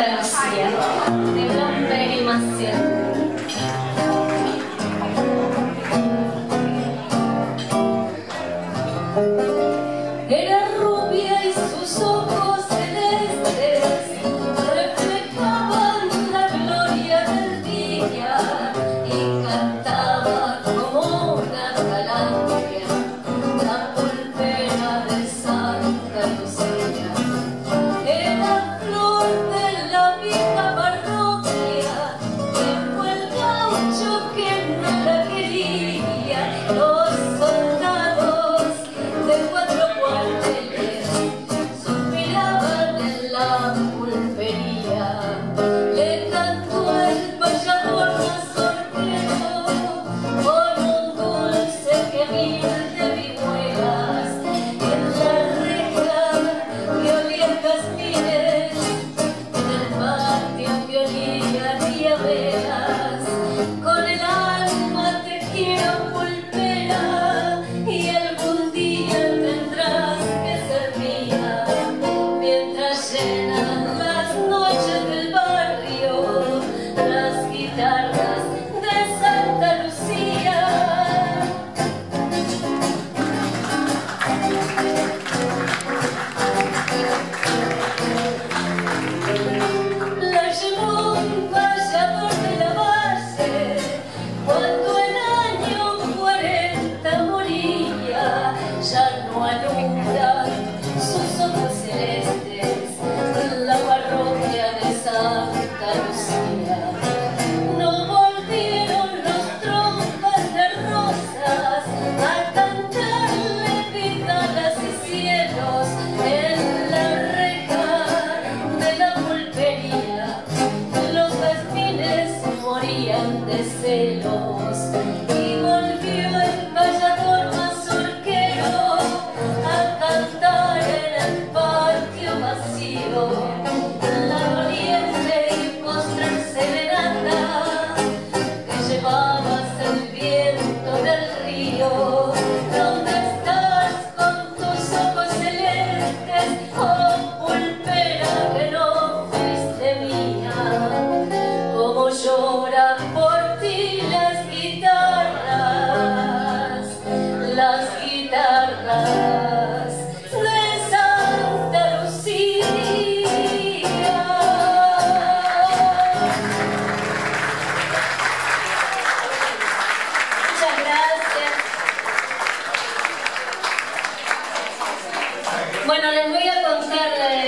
等了十年了 No volvieron los trompas de rosas a cantarle pinadas y cielos en la reja de la pulpería, los destines morían de celos. lloran por ti las guitarras, las guitarras de Santa Lucía. Muchas gracias. Bueno, les voy a contar... Eh,